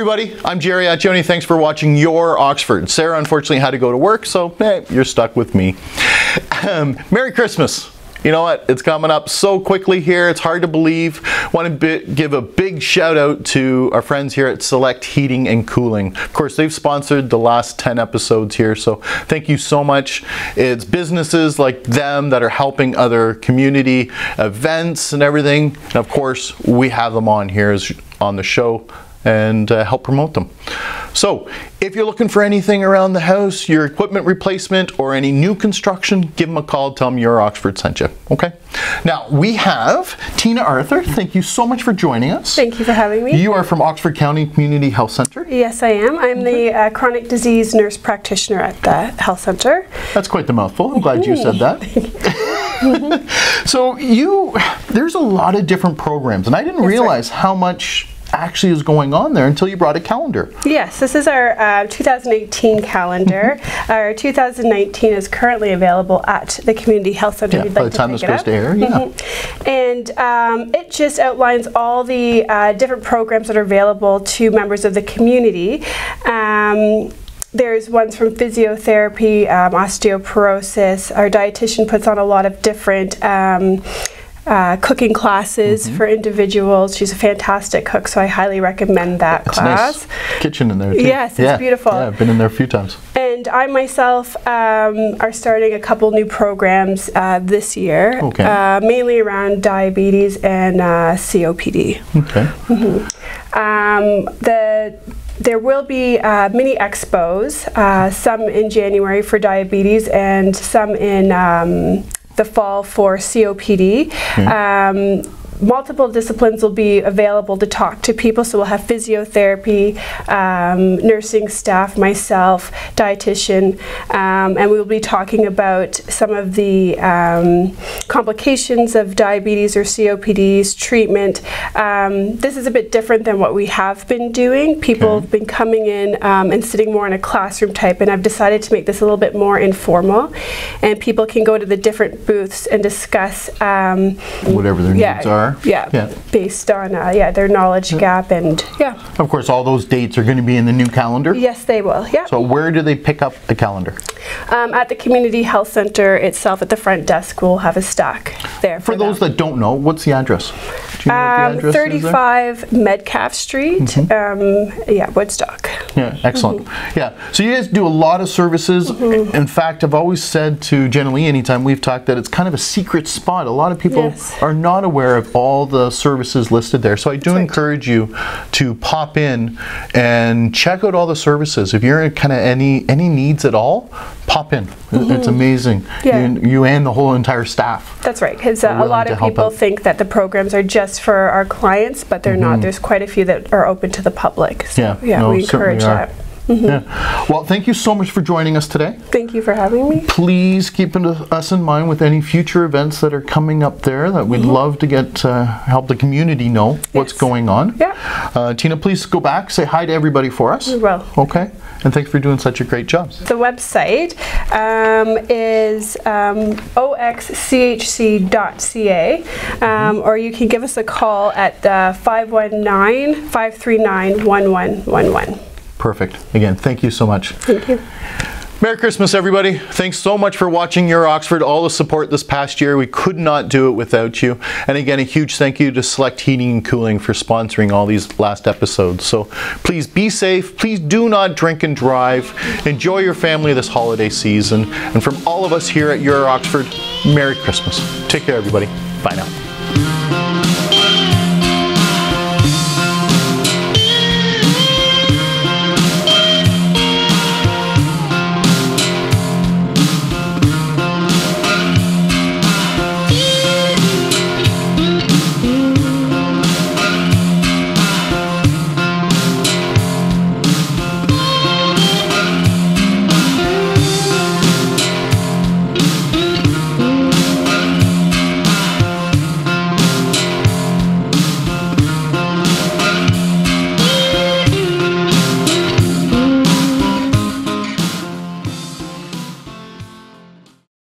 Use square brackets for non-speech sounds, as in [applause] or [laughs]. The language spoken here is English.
everybody, I'm Jerry Accioni. Thanks for watching Your Oxford. Sarah unfortunately had to go to work, so hey, you're stuck with me. Um, Merry Christmas. You know what? It's coming up so quickly here. It's hard to believe. Want to give a big shout out to our friends here at Select Heating and Cooling. Of course, they've sponsored the last 10 episodes here, so thank you so much. It's businesses like them that are helping other community events and everything. And of course, we have them on here on the show and uh, help promote them. So, if you're looking for anything around the house, your equipment replacement, or any new construction, give them a call. Tell them your Oxford sent you. Okay. Now we have Tina Arthur. Thank you so much for joining us. Thank you for having me. You are from Oxford County Community Health Center. Yes, I am. I'm the uh, chronic disease nurse practitioner at the health center. That's quite the mouthful. I'm glad you said that. [laughs] [laughs] so you, there's a lot of different programs, and I didn't That's realize right. how much actually is going on there until you brought a calendar. Yes, this is our uh, 2018 calendar. Mm-hmm. Our 2019 is currently available at the Community Health Center. Yeah, We'd by like the time to this goes up. to air, yeah. Mhm. And um, it just outlines all the uh, different programs that are available to members of the community. Um, there's ones from physiotherapy, um, osteoporosis. Our dietitian puts on a lot of different um, uh, cooking classes Mm-hmm. for individuals. She's a fantastic cook, so I highly recommend that It's class. nice kitchen in there too. Yes, it's yeah. beautiful. Yeah, I've been in there a few times. And I myself um, are starting a couple new programs uh, this year, Okay. uh, mainly around diabetes and uh, COPD. Okay. Um, the there will be uh, mini expos, uh, some in January for diabetes and some in um, the fall for COPD. Um, multiple disciplines will be available to talk to people, so we'll have physiotherapy, um, nursing staff, myself, dietitian, um, and we will be talking about some of the um, complications of diabetes or COPD's treatment. Um, this is a bit different than what we have been doing. People Okay. have been coming in um, and sitting more in a classroom type, and I've decided to make this a little bit more informal, and people can go to the different booths and discuss. Um, Whatever their yeah, needs are. Yeah, Yeah. based on uh, yeah their knowledge gap and yeah. Of course, all those dates are going to be in the new calendar. Yes, they will. Yeah. So where do they pick up the calendar? Um, at the community health center itself, at the front desk, we'll have a stack there For for, those them. that don't know, what's the address? Do you know Um, what the address is there? 35 Metcalf Street, um, yeah, Woodstock. Yeah, excellent. Mm-hmm. Yeah, so you guys do a lot of services. In fact, I've always said to Jenna Lee anytime we've talked that it's kind of a secret spot. A lot of people Yes. are not aware of all the services listed there. So I do right. encourage you to pop in and check out all the services. If you're in kind of any any needs at all, pop in. It's amazing. Mm-hmm. Yeah. You, you and the whole entire staff. That's right, because uh, a lot of people out. think that the programs are just for our clients, but they're not. There's quite a few that are open to the public. So, Mm-hmm. Yeah, yeah, no, we encourage are. That. Mm-hmm. Yeah. Well, thank you so much for joining us today. Thank you for having me. please keep in- us in mind with any future events that are coming up there that we'd love to get uh, help the community know what's Mm-hmm. Going on Yeah. uh, tina please go back say hi to everybody for us We will. okay and thanks for doing such a great job The website um, is um, oxchc.ca, um, or you can give us a call at uh, 519 539 1111. Perfect again thank you so much Thank you. Merry Christmas, everybody. Thanks so much for watching Your Oxford, all the support this past year. We could not do it without you. And again, a huge thank you to Select Heating and Cooling for sponsoring all these last episodes. So please be safe. Please do not drink and drive. Enjoy your family this holiday season. And from all of us here at Your Oxford, Merry Christmas. Take care, everybody. Bye now.